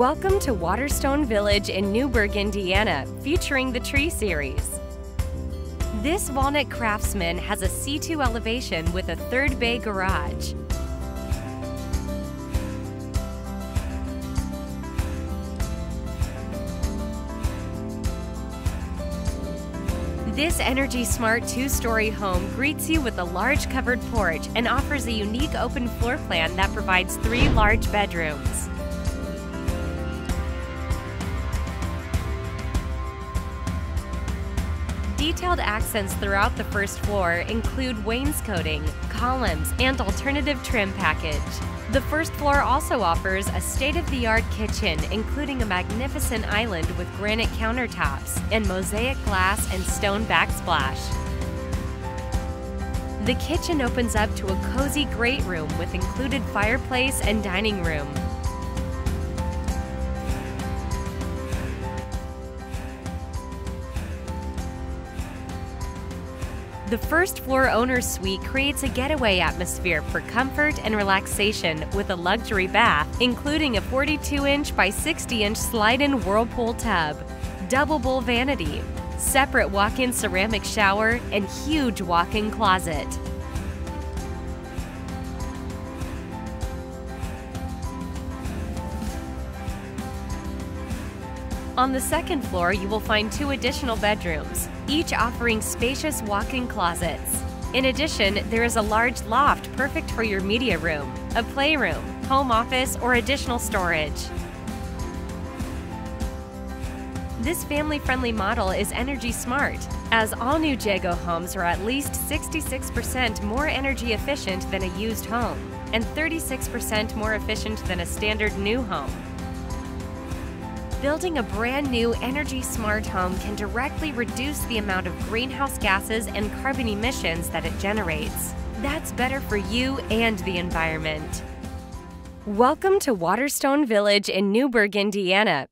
Welcome to Waterstone Village in Newburgh, Indiana, featuring the Tree Series. This Walnut Craftsman has a C2 elevation with a third bay garage. This Energy Smart two-story home greets you with a large covered porch and offers a unique open floor plan that provides three large bedrooms. Detailed accents throughout the first floor include wainscoting, columns, and alternative trim package. The first floor also offers a state-of-the-art kitchen, including a magnificent island with granite countertops and mosaic glass and stone backsplash. The kitchen opens up to a cozy great room with included fireplace and dining room. The first floor owner's suite creates a getaway atmosphere for comfort and relaxation with a luxury bath, including a 42 inch by 60 inch slide in whirlpool tub, double bowl vanity, separate walk in ceramic shower, and huge walk in closet. On the second floor, you will find two additional bedrooms, each offering spacious walk-in closets. In addition, there is a large loft perfect for your media room, a playroom, home office, or additional storage. This family-friendly model is energy smart, as all new Jagoe homes are at least 66% more energy efficient than a used home and 36% more efficient than a standard new home. Building a brand new energy smart home can directly reduce the amount of greenhouse gases and carbon emissions that it generates. That's better for you and the environment. Welcome to Waterstone Village in Newburgh, Indiana.